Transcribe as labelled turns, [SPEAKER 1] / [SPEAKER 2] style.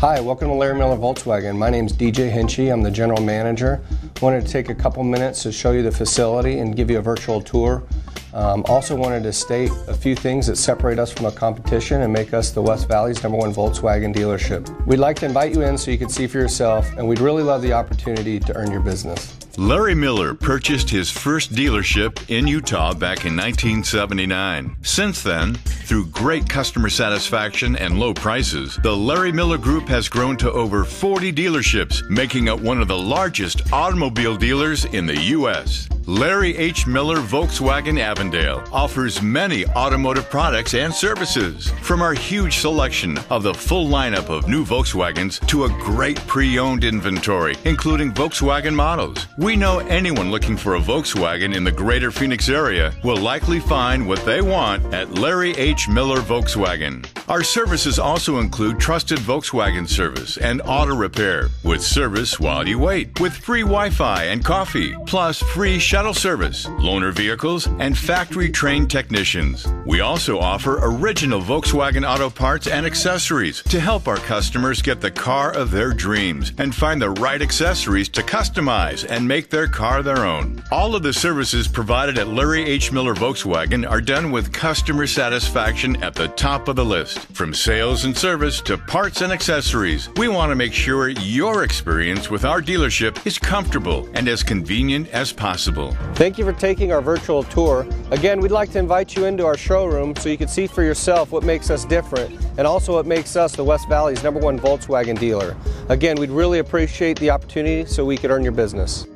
[SPEAKER 1] Hi, welcome to Larry Miller Volkswagen. My name is DJ Hinchy. I'm the general manager. Wanted to take a couple minutes to show you the facility and give you a virtual tour. Um, also wanted to state a few things that separate us from the competition and make us the West Valley's number one Volkswagen dealership. We'd like to invite you in so you can see for yourself, and we'd really love the opportunity to earn your business.
[SPEAKER 2] Larry Miller purchased his first dealership in Utah back in 1979. Since then, through great customer satisfaction and low prices, the Larry Miller Group has grown to over 40 dealerships, making it one of the largest automobile dealers in the U.S. Larry H. Miller Volkswagen Avondale offers many automotive products and services. From our huge selection of the full lineup of new Volkswagens to a great pre owned inventory, including Volkswagen models. We know anyone looking for a Volkswagen in the greater Phoenix area will likely find what they want at Larry H. Miller Volkswagen. Our services also include trusted Volkswagen service and auto repair with service while you wait, with free Wi Fi and coffee, plus free shuttle service, loaner vehicles, and factory trained technicians. We also offer original Volkswagen auto parts and accessories to help our customers get the car of their dreams and find the right accessories to customize and make their car their own. All of the services provided at Larry H. Miller Volkswagen are done with customer satisfaction at the top of the list. From sales and service to parts and accessories, we want to make sure your experience with our dealership is comfortable and as convenient as possible.
[SPEAKER 1] Thank you for taking our virtual tour. Again, we'd like to invite you into our showroom so you can see for yourself what makes us different and also what makes us the West Valley's number one Volkswagen dealer. Again, we'd really appreciate the opportunity so we could earn your business.